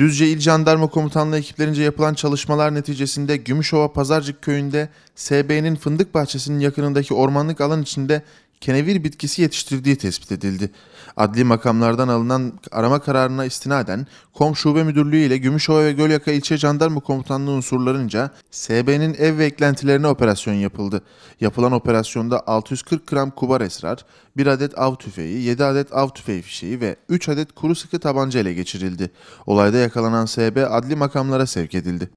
Düzce İl Jandarma Komutanlığı ekiplerince yapılan çalışmalar neticesinde Gümüşova Pazarcık köyünde SB'nin fındık bahçesinin yakınındaki ormanlık alan içinde kenevir bitkisi yetiştirdiği tespit edildi. Adli makamlardan alınan arama kararına istinaden KOM Şube Müdürlüğü ile Gümüşova ve Gölyaka İlçe Jandarma Komutanlığı unsurlarınca SB'nin ev ve eklentilerine operasyon yapıldı. Yapılan operasyonda 640 gram kubar esrar, 1 adet av tüfeği, 7 adet av tüfeği fişeği ve 3 adet kuru sıkı tabanca ele geçirildi. Olayda yakalanan SB adli makamlara sevk edildi.